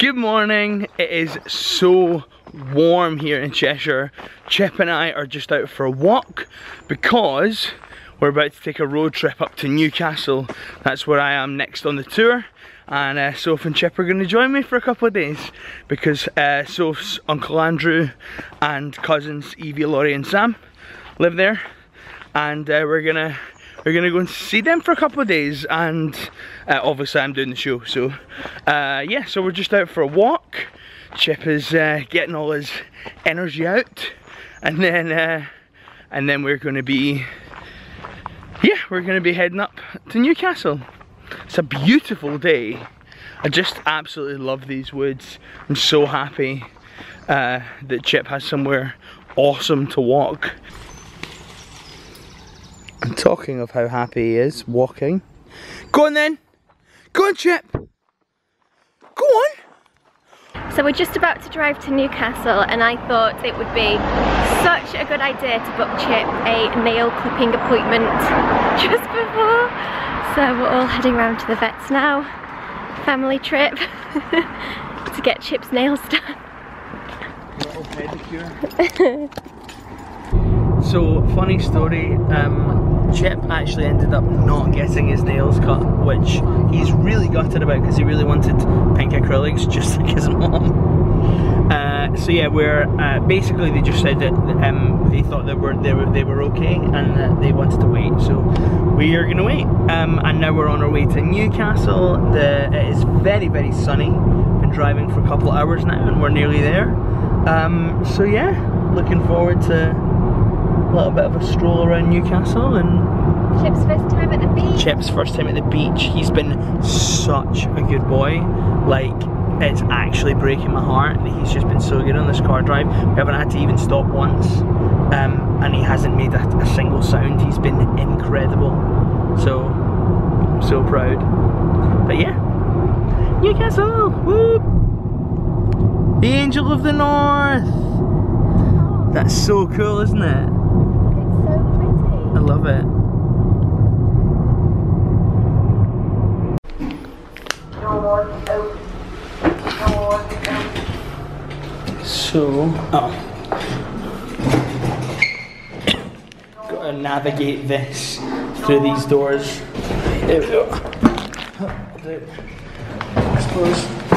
Good morning. It is so warm here in Cheshire. Chip and I are just out for a walk because we're about to take a road trip up to Newcastle. That's where I am next on the tour. And uh, Soph and Chip are going to join me for a couple of days because uh, Soph's Uncle Andrew and cousins Evie, Laurie and Sam live there. And uh, we're gonna we're gonna go and see them for a couple of days and uh, obviously I'm doing the show so uh, yeah so we're just out for a walk. Chip is uh, getting all his energy out and then uh, and then we're gonna be yeah we're gonna be heading up to Newcastle. It's a beautiful day. I just absolutely love these woods. I'm so happy uh, that Chip has somewhere awesome to walk and talking of how happy he is walking. Go on then. Go on, Chip. Go on. So we're just about to drive to Newcastle and I thought it would be such a good idea to book Chip a nail clipping appointment just before. So we're all heading around to the vets now. Family trip to get Chip's nails done. Little pedicure. So funny story, um, Chip actually ended up not getting his nails cut, which he's really gutted about because he really wanted pink acrylics just like his mom. Uh, so yeah, we're uh, basically they just said that um, they thought that were they were they were okay and that they wanted to wait. So we are gonna wait. Um, and now we're on our way to Newcastle. The it is very very sunny. Been driving for a couple of hours now and we're nearly there. Um, so yeah, looking forward to little bit of a stroll around Newcastle and Chip's first time at the beach. Chip's first time at the beach. He's been such a good boy. Like, it's actually breaking my heart that he's just been so good on this car drive. We haven't had to even stop once. Um, and he hasn't made a, a, single sound. He's been incredible. So, I'm so proud. But yeah, Newcastle, whoop! The Angel of the North! That's so cool, isn't it? It's so pretty. I love it. So, oh. Gotta navigate this through these doors. There we go. I suppose.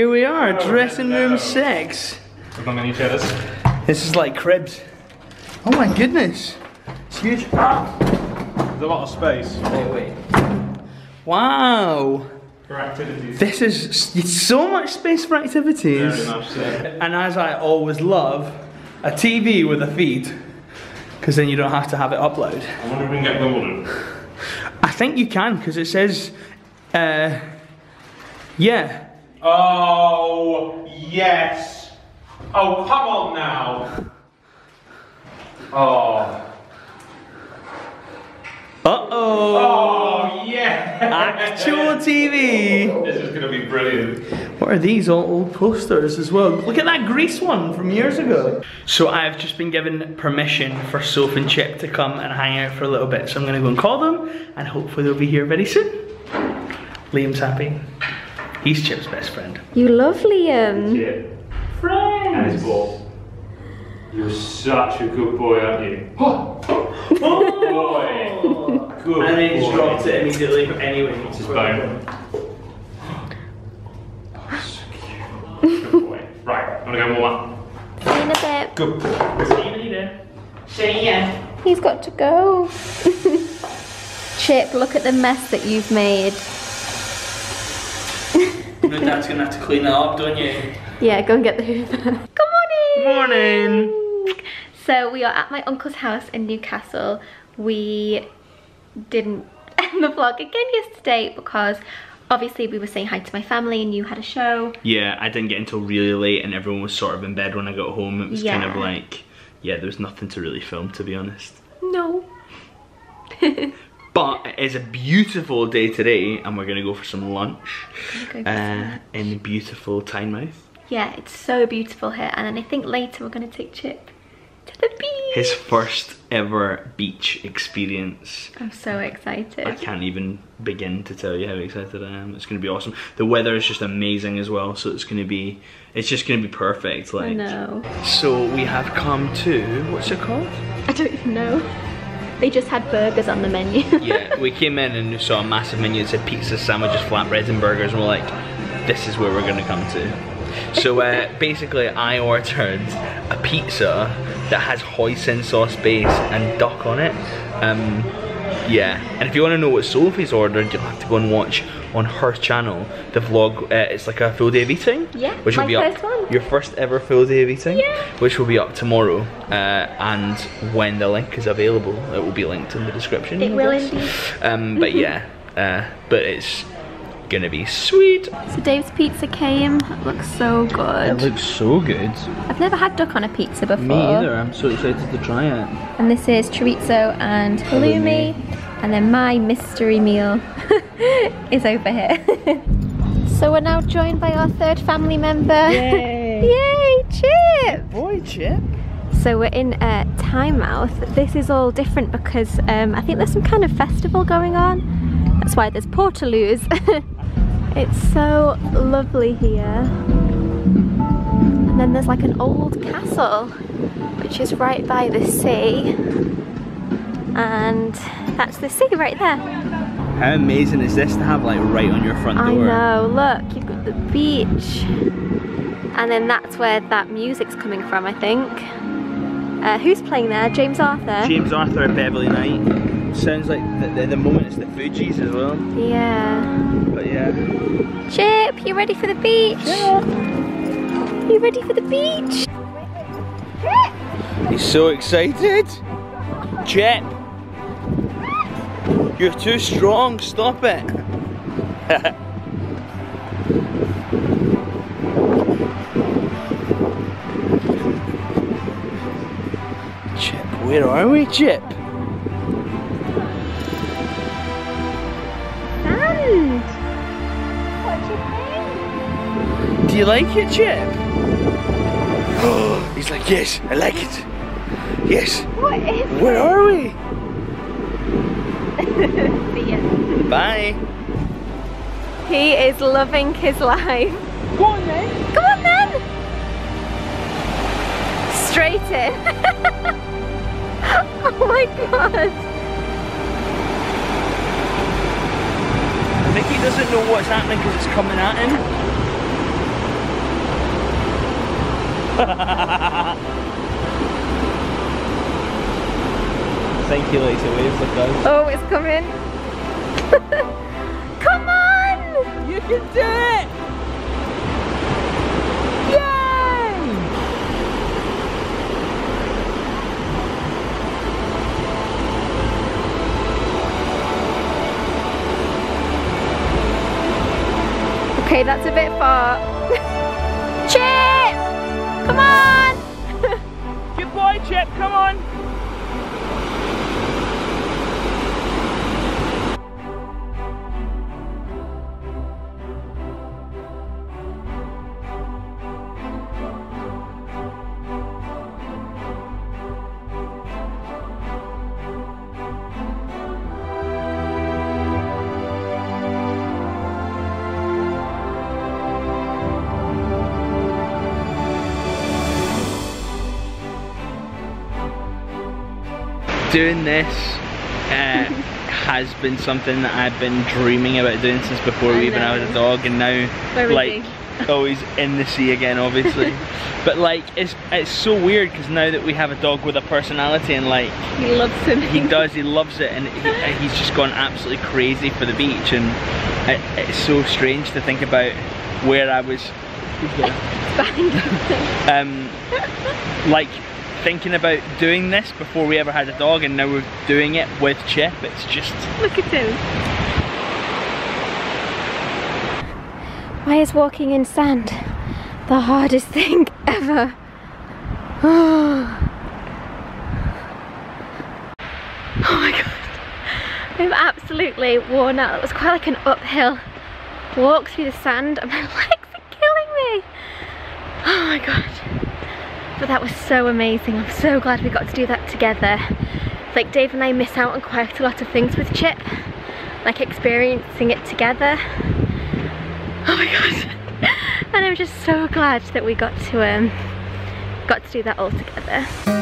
Here we are, dressing room six. We've got many chairs. This is like cribs. Oh my goodness. It's huge. Ah. There's a lot of space Wait, wait. Wow. for activities. This is it's so much space for activities. Very much so. And as I always love, a TV with a feed. Because then you don't have to have it upload. I wonder if we can get Wimbledon. I think you can, because it says, uh, yeah. Oh, yes. Oh, come on now. Oh. Uh-oh. Oh, yeah. Actual TV. This is going to be brilliant. What are these all old posters as well? Look at that Grease one from years ago. So I've just been given permission for Soph and Chip to come and hang out for a little bit. So I'm gonna go and call them and hopefully they'll be here very soon. Liam's happy. He's Chip's best friend. You love Liam. Yeah. And his boss. You're such a good boy, aren't you? Good boy. Good And then he just dropped it immediately but anyway. It's his bone. Oh, so cute. Good boy. Right, I'm gonna go warm up. See you in a bit. Good boy. See you later. See ya. He's got to go. Chip, look at the mess that you've made. Your dad's gonna have to clean it up, don't you? Yeah, go and get the Hoover. Good morning. Morning. So we are at my uncle's house in Newcastle. We didn't end the vlog again yesterday because obviously we were saying hi to my family and you had a show. Yeah, I didn't get until really late and everyone was sort of in bed when I got home. It was kind of like, yeah, there was nothing to really film to be honest. No. But it is a beautiful day today and we're gonna go for some lunch go uh, in beautiful Tynemouth. yeah, it's so beautiful here. And then I think later we're gonna take Chip to the beach. His first ever beach experience. I'm so excited. I can't even begin to tell you how excited I am. It's gonna be awesome. The weather is just amazing as well, so it's gonna be it's just gonna be perfect. Like I know. So we have come to what's it called? I don't even know. They just had burgers on the menu. yeah, we came in and saw a massive menu that said pizza, sandwiches, flatbreads and burgers and we're like, this is where we're gonna come to. So uh, basically I ordered a pizza that has hoisin sauce base and duck on it. Um, yeah, and if you want to know what Sophie's ordered, you'll have to go and watch on her channel the vlog. Uh, it's like a full day of eating. Yeah, which will be up. one. Your first ever full day of eating. Yeah. Which will be up tomorrow, uh, and when the link is available, it will be linked in the description. It will indeed. Um, but yeah, uh, but it's gonna be sweet. So Dave's pizza came. It looks so good. It looks so good. I've never had duck on a pizza before. Me either. I'm so excited to try it. And this is chorizo and halloumi. And then my mystery meal is over here. so we're now joined by our third family member. Yay! Yay, Chip! Boy, Chip. So we're in uh, Tynemouth. This is all different because um, I think there's some kind of festival going on. That's why there's portaloos. It's so lovely here. And then there's like an old castle, which is right by the sea. And that's the sea right there. How amazing is this to have like right on your front door? I know, look, you've got the beach. And then that's where that music's coming from, I think. Uh, who's playing there? James Arthur? James Arthur at Beverley Knight. Sounds like the, the, moment it's the Fuji's as well. Yeah. But yeah. Chip, you ready for the beach? You ready for the beach? He's so excited. Chip. You're too strong, stop it. Chip, where are we, Chip? Do you like it, Chip? He's like, yes, I like it. Yes. What is Where are we? See ya. Bye. He is loving his life. Go on then. Come on then. Straight in. oh my god. Mickey doesn't know what's happening because it's coming at him. I think he likes the waves like us. Oh, it's coming. Come on. You can do it! Yay! Okay, that's a bit far. Chip, come on! Doing this uh, has been something that I've been dreaming about doing since before I we even had a dog and now is like always in the sea again obviously. But like it's it's so weird because now that we have a dog with a personality and like He loves him. he does he loves it and he, he's just gone absolutely crazy for the beach and it, it's so strange to think about where I was um, like thinking about doing this before we ever had a dog and now we're doing it with Chip it's just Look at him. Why is walking in sand the hardest thing ever? Oh my god. I'm absolutely worn out. It was quite like an uphill walk through the sand and my legs are killing me. Oh my god. But that was so amazing. I'm so glad we got to do that together. Like Dave and I miss out on quite a lot of things with Chip. Like experiencing it together. Oh my god. And I'm just so glad that we got to um got to do that all together.